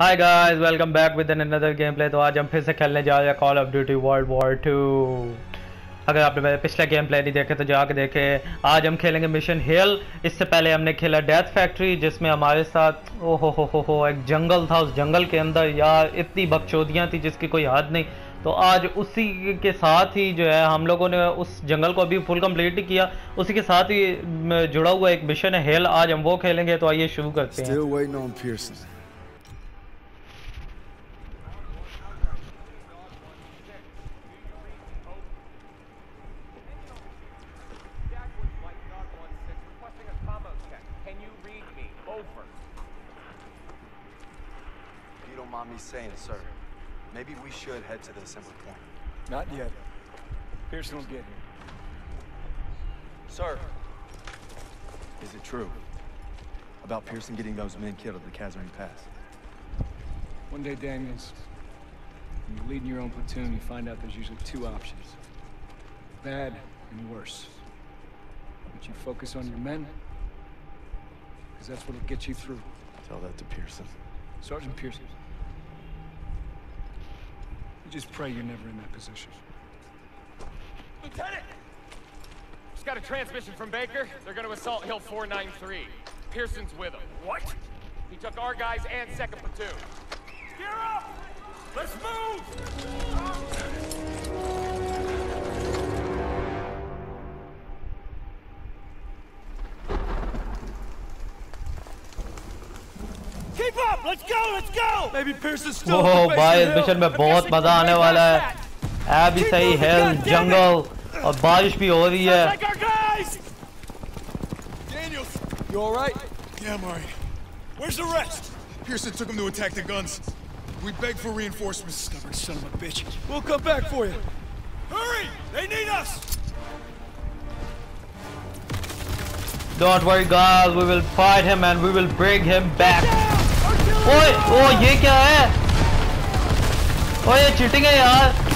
Hi guys welcome back with an another game play तो आज हम फिर से खेलने जा रहे हैं call of duty world war two अगर आपने मेरे पिछला गेम प्ले नहीं देखे तो जाके देखे। आज हम खेलेंगे मिशन हिल इससे पहले हमने खेला डेथ फैक्ट्री जिसमें हमारे साथ ओ हो हो हो हो एक जंगल था। उस जंगल के अंदर यार इतनी बकचोदियाँ थी जिसकी कोई हद नहीं। तो आज उसी के साथ ही जो है, हम लोगों ने उस जंगल को अभी फुल कंप्लीट ही किया। उसी के साथ ही जुड़ा हुआ एक मिशन है हेल आज हम वो खेलेंगे। तो आइए शुरू करते हैं। Head to the assembly point. Not yet. Pierson will get here. Sir. Is it true? About Pierson getting those men killed at the Kasserine Pass? One day, Daniels, when you're leading your own platoon, you find out there's usually two options. Bad and worse. But you focus on your men, because that's what'll get you through. Tell that to Pierson. Sergeant Pierson. Just pray you're never in that position. Lieutenant! Just got a transmission from Baker. They're gonna assault Hill 493. Pierson's with them. What? He took our guys and second platoon. Gear up! Let's move! Oh boy, this mission में बहुत मज़ा आने वाला है है भी सही हिल जंगल और बारिश भी हो रही है You all right? Yeah, I'm all right. Where's the rest? Pierson took him to attack the guns. We beg for reinforcements, stubborn son of a bitch. We'll come back for you. Hurry! They need us! Don't worry, guys. We will fight him and we will bring him back. ओए ओ ये क्या है? ओए cheating है यार।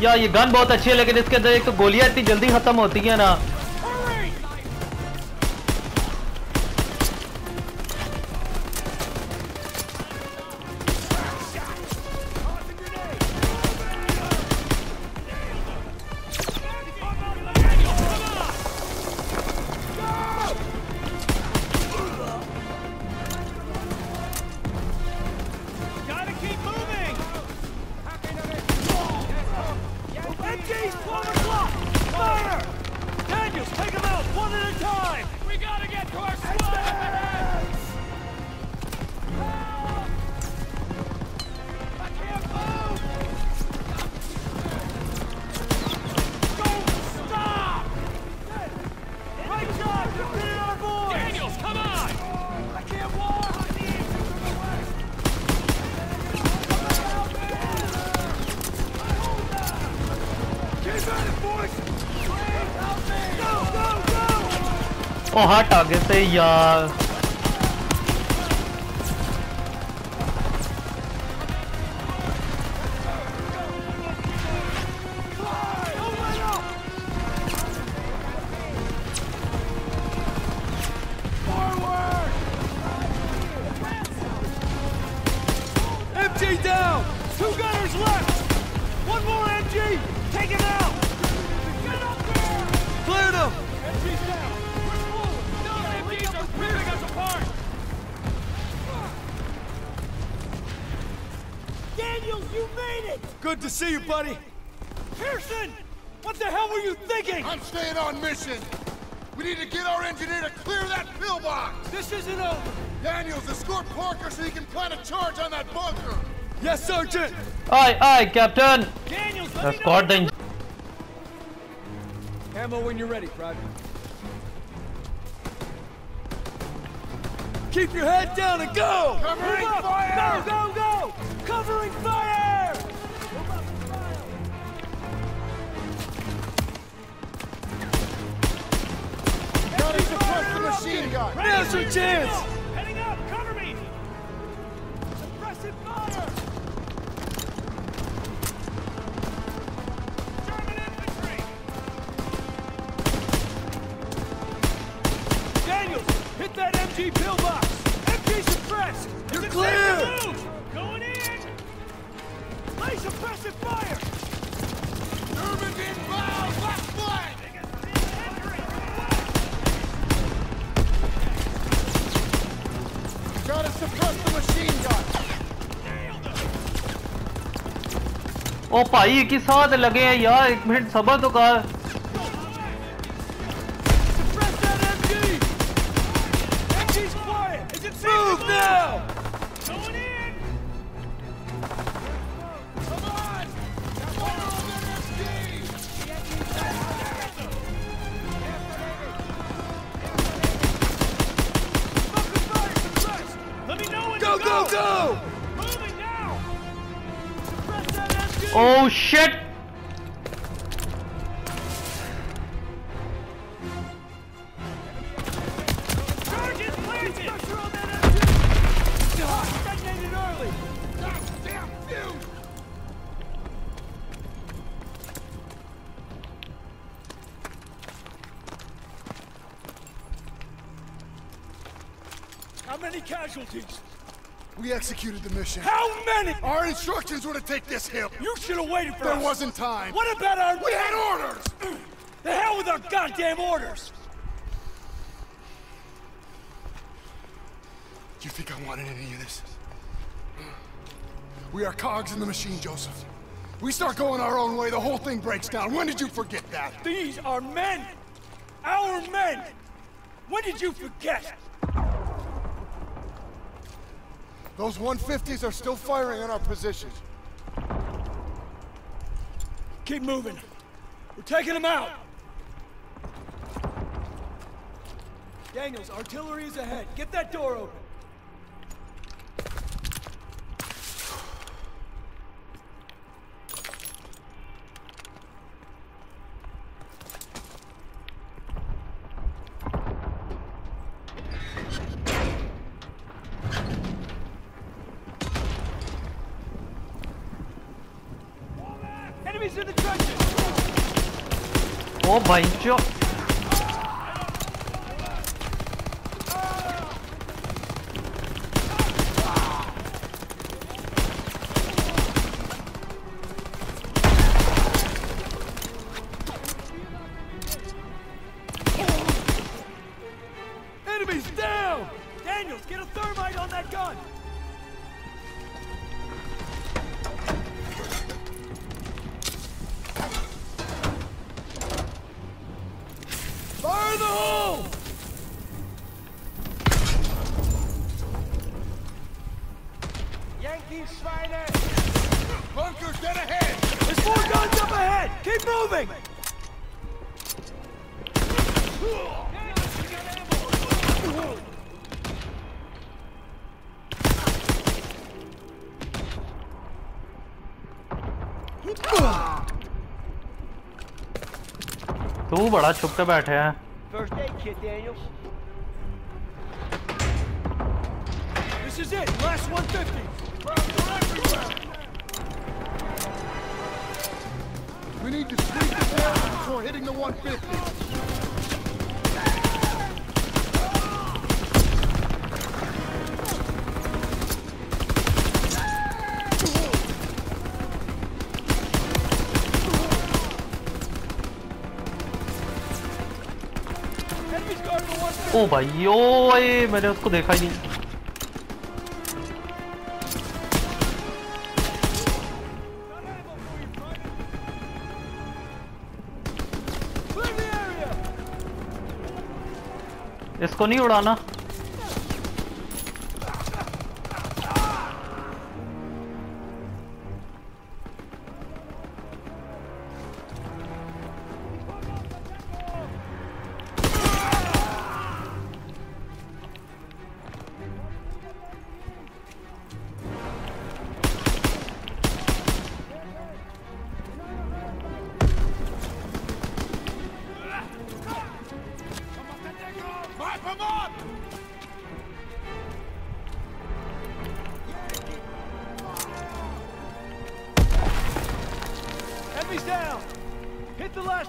यार ये gun बहुत अच्छी है, लेकिन इसके अंदर एक तो गोलियाँ इतनी जल्दी खत्म होती है ना। ओ हट आगे से Good to see you, buddy. Pierson! What the hell were you thinking? I'm staying on mission. We need to get our engineer to clear that pillbox. This isn't over. Daniels, escort Parker so he can plant a charge on that bunker. Yes, Sergeant. Aye, aye, Captain. Daniels, escort the Ammo when you're ready, Private. Keep your head down and go! Covering fire! Go, go, go! Covering fire! Now's your chance! ओ भाई किस लगे हैं यार एक minute सबर तो कर God damn fuse! How many casualties? We executed the mission. How many? Our instructions were to take this hill. You should have waited for There us. wasn't time. What about our... We had orders! The hell with our goddamn orders! You think I wanted any of this? We are cogs in the machine, Joseph. We start going our own way, the whole thing breaks down. When did you forget that? These are men! Our men! When did you forget? Those 150s are still firing on our positions. Keep moving. We're taking them out. Daniels, artillery is ahead. Get that door open. Bomba iniyor. Moving! तू बड़ा छुप के बैठे हैं First aid kit, Daniels. This is it. Last 150. We need to sweep before hitting the 150. Enemies guarding the 150. ओ भाई ओए मैंने उसको देखा ही नहीं इसको नहीं उड़ाना।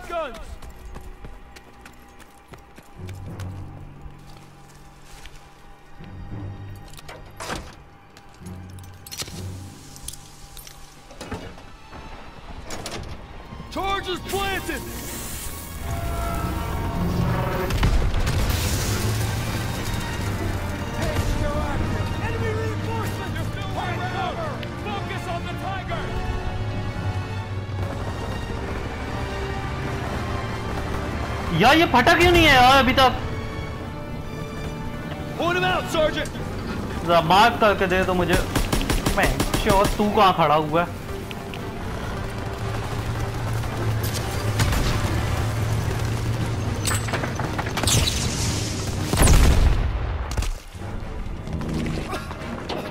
Guns! Charges planted! यार ये फटा क्यों नहीं है यार अभी तक? मार्क करके दे तो मुझे। मैं श्योर तू कहाँ खड़ा हुआ है?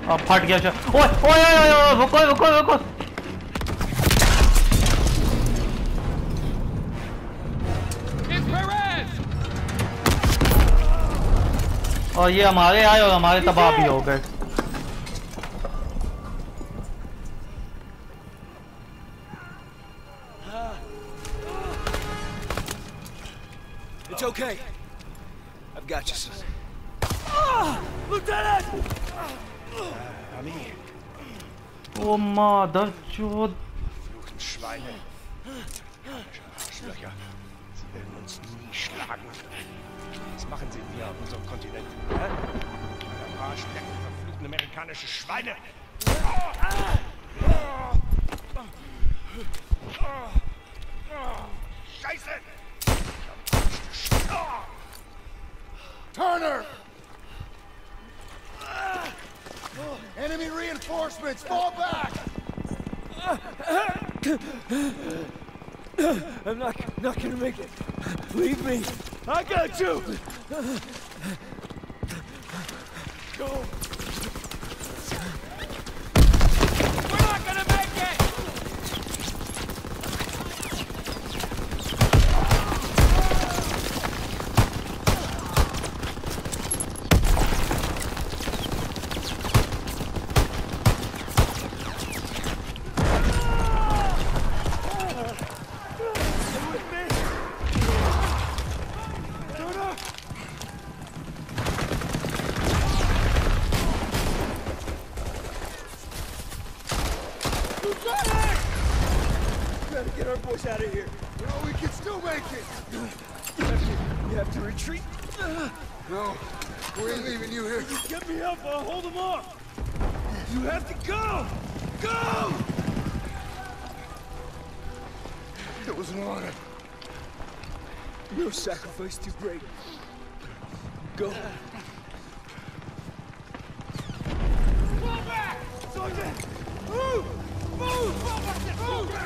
अब फट गया शायद। ओए ओए ओए ओए, ओए रुको रुको रुको। और ये हमारे आए और हमारे तबाह भी हो गए It's okay. I've got you, son. Ah! Lieutenant! ओ मादर चोद Verfluchten werden uns nie schlagen. Was machen sie hier auf unserem Kontinent? Hä? Am Arsch lecken verfluchten amerikanische Schweine. Scheiße! Turner! Enemy reinforcements! Fall back! I'm not, not gonna make it. Leave me. I got you! Go! We're not gonna make it! Gotta get our boys out of here. No, we can still make it! You have to retreat. No, we ain't leaving you here. Get me up, I'll hold them off. You have to go! Go! It was an honor. No sacrifice too great. Go. Pull back! Sergeant! Move! Move! Move!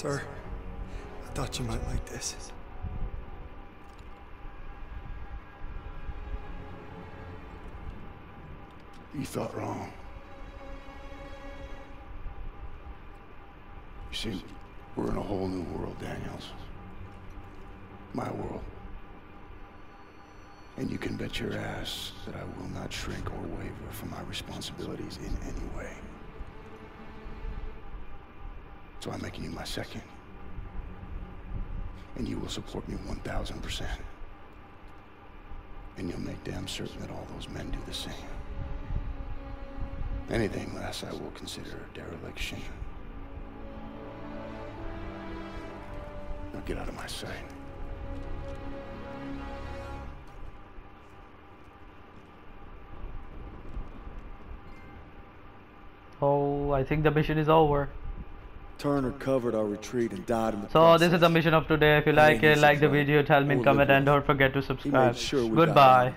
Sir, I thought you might like this. You thought wrong. You see, we're in a whole new world, Daniels. My world. And you can bet your ass that I will not shrink or waver from my responsibilities in any way. So I'm making you my second. And you will support me 1,000%. And you'll make damn certain that all those men do the same. Anything less I will consider dereliction. Now get out of my sight. Oh, I think the mission is over. Turner covered our retreat and died in the So this is the mission of today. If you like it, like the video, tell me in comment and don't forget to subscribe. sure Goodbye.